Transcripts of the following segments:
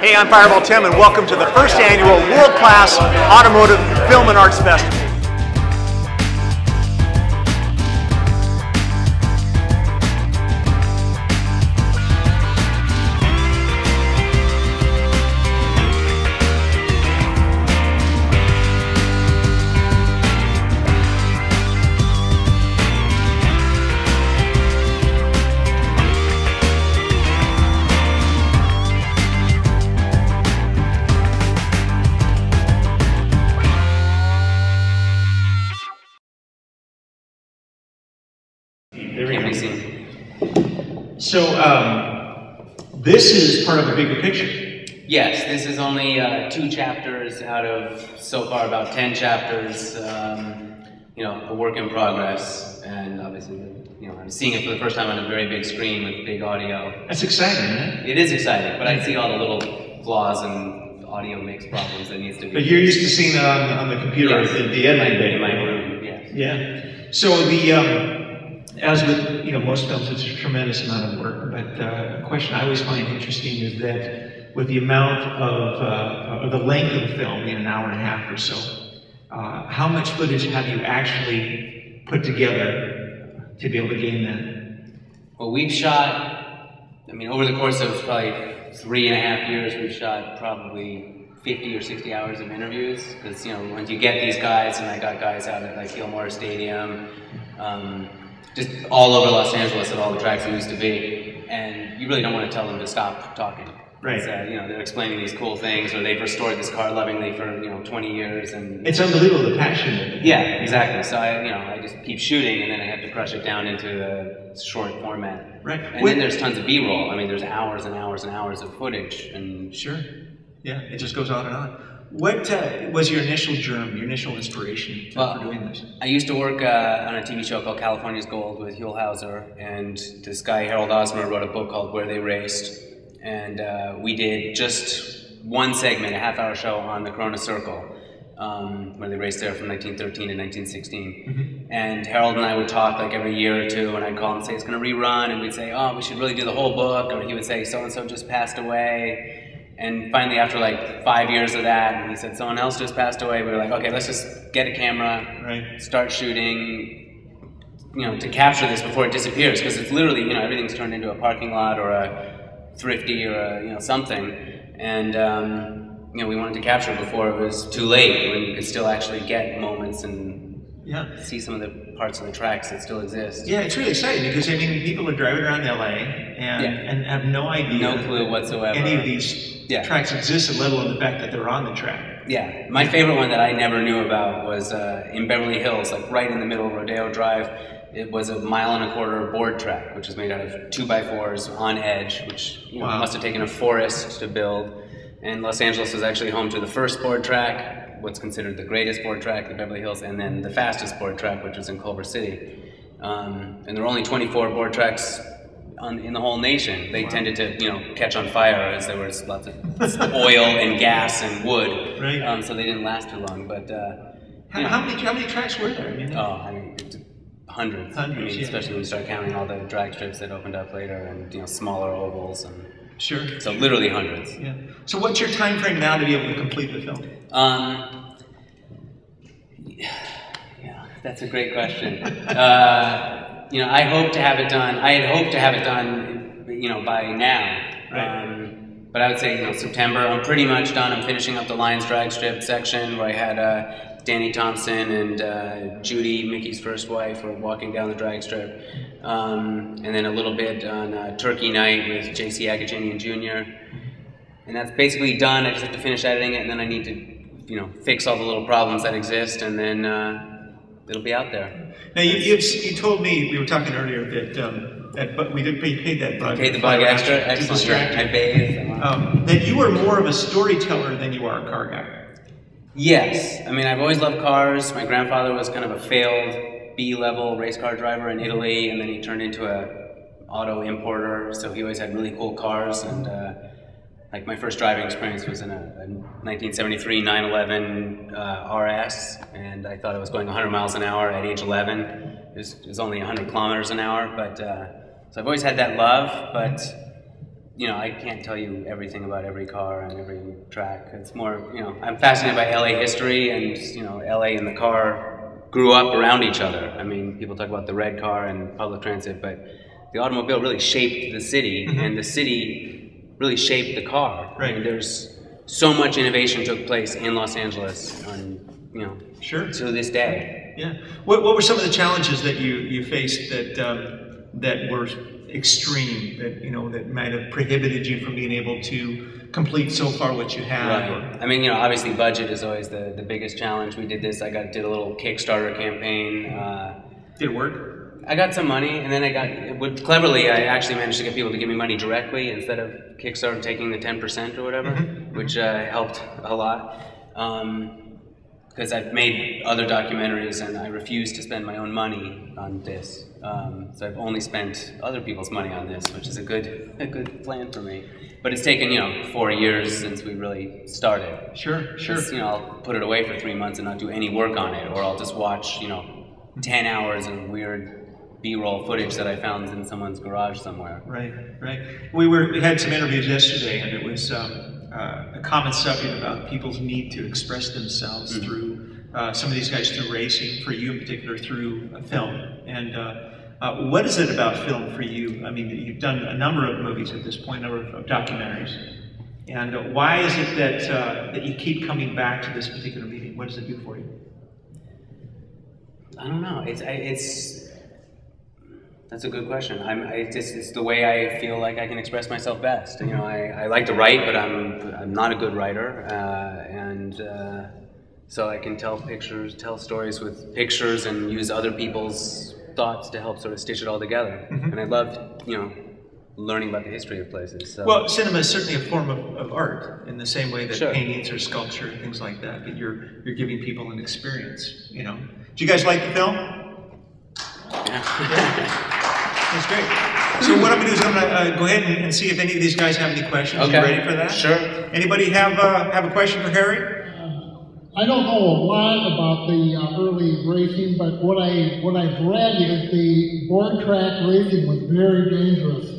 Hey, I'm Fireball Tim, and welcome to the first annual World Class Automotive Film and Arts Festival. So um, this is part of a bigger picture. Yes, this is only uh, two chapters out of so far about ten chapters. Um, you know, a work in progress, and obviously, you know, I'm seeing it for the first time on a very big screen with big audio. That's exciting, isn't it? Is exciting, but I see all the little flaws and audio makes problems that needs to be. But you're used to seeing it on, on the computer, yes, the, the editing in my room. Yes. Yeah. So the um, as with you know most films, it's a tremendous amount of work. But uh, a question I always find interesting is that with the amount of, uh, of the length of the film, in an hour and a half or so, uh, how much footage have you actually put together to be able to gain that? Well, we've shot. I mean, over the course of probably three and a half years, we've shot probably 50 or 60 hours of interviews because you know once you get these guys and I got guys out at like Gilmore Stadium um, just all over Los Angeles at all the tracks it used to be, and you really don't want to tell them to stop talking. Right. Uh, you know, they're explaining these cool things, or they've restored this car lovingly for you know 20 years, and it's unbelievable the passion. Yeah, exactly. So I, you know, I just keep shooting, and then I have to crush it down into the short format. Right. And then there's tons of B-roll. I mean, there's hours and hours and hours of footage, and sure. Yeah, it just goes on and on. What uh, was your initial germ, your initial inspiration well, for doing this? I used to work uh, on a TV show called California's Gold with Huell Howser, and this guy, Harold Osmer, wrote a book called Where They Raced. And uh, we did just one segment, a half hour show on the Corona Circle, um, where they raced there from 1913 to 1916. Mm-hmm. And Harold and I would talk like every year or two, and I'd call him and say, It's going to rerun. And we'd say, Oh, we should really do the whole book. Or he would say, So and so just passed away. And finally, after like five years of that, and he said someone else just passed away. We were like, okay, let's just get a camera, right. start shooting, you know, to capture this before it disappears, because it's literally, you know, everything's turned into a parking lot or a thrifty or a, you know something, and um, you know, we wanted to capture it before it was too late, when you could still actually get moments and yeah. see some of the parts of the tracks that still exist. Yeah, it's really exciting because I mean, people are driving around LA and, Yeah. and have no idea No clue whatsoever. any of these Yeah. tracks exist, let alone the fact that they're on the track. Yeah, my favorite one that I never knew about was uh, in Beverly Hills, like right in the middle of Rodeo Drive. It was a mile and a quarter board track, which was made out of two by fours on edge, which you know, Wow. must have taken a forest to build. And Los Angeles was actually home to the first board track, what's considered the greatest board track, the Beverly Hills, and then the fastest board track, which was in Culver City. Um, and there were only 24 board tracks on, in the whole nation. They tended to, you know, catch on fire as there was lots of oil and gas and wood. Right. Um, so they didn't last too long. But uh, How, how many how many tracks were there? I mean, Oh, I mean, it's hundreds. I Hundreds, mean, yeah. especially when you start counting all the drag strips that opened up later, and you know, smaller ovals, and sure. so literally hundreds. Yeah. So what's your time frame now to be able to complete the film? Um, yeah, that's a great question. Uh, you know, I hope to have it done. I had hoped to have it done, you know, by now. Right. Um, but I would say, you know, September. I'm pretty much done. I'm finishing up the Lions drag strip section where I had uh, Danny Thompson and uh, Judy, Mickey's first wife, were walking down the drag strip, um, and then a little bit on uh, Turkey Night with J.C. Agajanian Jr. And that's basically done. I just have to finish editing it, and then I need to, you know, fix all the little problems that exist, and then uh, it'll be out there. Now you, you, you told me we were talking earlier that um, that but we did pay, paid that bug. Paid the bug extra. Excellent. distract I bathe. Um, that you are more of a storyteller than you are a car guy. Yes, I mean I've always loved cars. My grandfather was kind of a failed B-level race car driver in Italy, and then he turned into a auto importer. So he always had really cool cars, and uh, like my first driving experience was in a, a 1973 911 uh, RS, and I thought I was going 100 miles an hour at age 11. It was, it was only 100 kilometers an hour, but uh, so I've always had that love, but you know, I can't tell you everything about every car and every track. It's more, you know, I'm fascinated by LA history and, you know, LA and the car grew up around each other. I mean, people talk about the red car and public transit, but the automobile really shaped the city Mm-hmm. and the city really shaped the car. I mean, there's so much innovation took place in Los Angeles on, you know, Sure. to this day. Yeah. What, what were some of the challenges that you, you faced that um, that were extreme that you know that might have prohibited you from being able to complete so far what you have? Right. I mean, you know, obviously budget is always the, the biggest challenge. We did this. I got did a little Kickstarter campaign. Uh, Did it work? I got some money, and then I got would cleverly. I actually managed to get people to give me money directly instead of Kickstarter taking the ten percent or whatever, which uh, helped a lot. Because I've made other documentaries, and I refuse to spend my own money on this. Um, so I've only spent other people's money on this, which is a good a good plan for me. But it's taken you know four years since we really started. Sure, sure. You know, I'll put it away for three months and not do any work on it, or I'll just watch, you know, ten hours of weird B-roll footage that I found in someone's garage somewhere. Right, right. We were we had some interviews yesterday, and it was um, uh, a common subject about people's need to express themselves through uh, some of these guys through racing. For you in particular, through film. And uh, uh, what is it about film for you? I mean, you've done a number of movies at this point, a number of, of documentaries. And why is it that uh, that you keep coming back to this particular medium? What does it do for you? I don't know. It's I, it's that's a good question. I'm I, it's, it's the way I feel like I can express myself best. You know, I, I like to write, but I'm I'm not a good writer, uh, and uh, so I can tell pictures, tell stories with pictures, and use other people's thoughts to help sort of stitch it all together. And I love you know learning about the history of places. So. Well, cinema is certainly a form of, of art in the same way that Sure. paintings or sculpture and things like that. But you're you're giving people an experience. You know. Do you guys like the film? Yeah, That's great. So what I'm going to do is I'm going to uh, go ahead and, and see if any of these guys have any questions. Okay. You ready for that? Sure. Anybody have uh, have a question for Harry? I don't know a lot about the uh, early racing, but what I what I've read is the board track racing was very dangerous.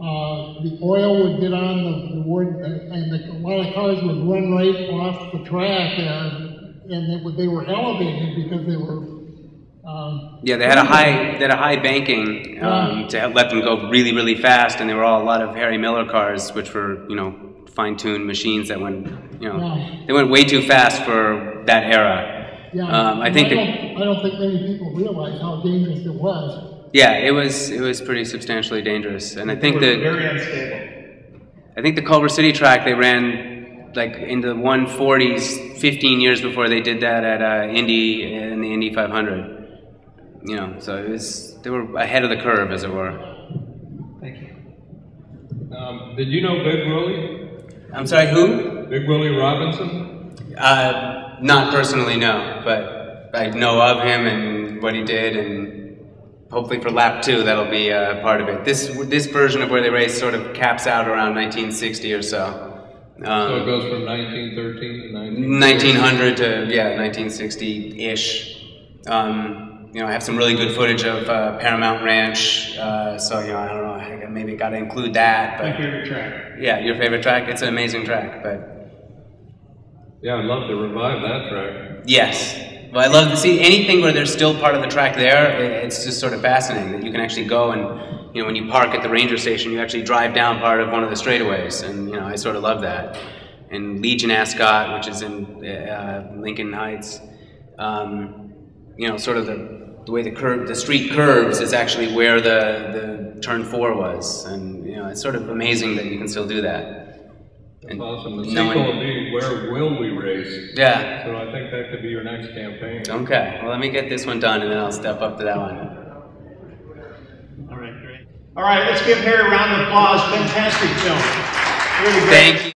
Uh, the oil would get on the, the wood, and the, a lot of cars would run right off the track, and, and they, would, they were elevated because they were. Um, Yeah, they had a high they had a high banking um, to let them go really really fast, and they were all a lot of Harry Miller cars, which were you know fine-tuned machines that went you know Yeah. they went way too fast for that era. yeah, Um, I think I don't, I don't think many people realize how dangerous it was. yeah, it was it was pretty substantially dangerous, and I think that very unstable. I think the Culver City track they ran like in the 140s 15 years before they did that at uh, Indy in the Indy 500. You know, so it was they were ahead of the curve as it were. Thank you. Um, did you know Big Willie? I'm sorry, who? Big Willie Robinson? Uh, not personally, no, but I know of him and what he did, and hopefully for lap two that'll be uh, part of it. This this version of where they race sort of caps out around 1960 or so. So it Um, goes from 1913 to 1900 to yeah 1960 ish. Um, you know, I have some really good footage of uh, Paramount Ranch, uh, so you know I don't know, I maybe got to include that. My favorite track. yeah, your favorite track? It's an amazing track, but. Yeah, I'd love to revive that track. Yes. Well, I love to see anything where there's still part of the track there. i- It's just sort of fascinating that you can actually go and, you know, when you park at the ranger station, you actually drive down part of one of the straightaways, and you know, I sort of love that. And Legion Ascot, which is in uh, Lincoln Heights, um, you know, sort of the, the way the curve, the street curves is actually where the, the turn four was, and you know, it's sort of amazing that you can still do that. That's awesome. The sequel one- will be Where Will We Race? Yeah. So I think that could be your next campaign. Okay. Well, let me get this one done, and then I'll step up to that one. All right, great. All right, let's give Harry a round of applause. Fantastic film. Really great. Thank you.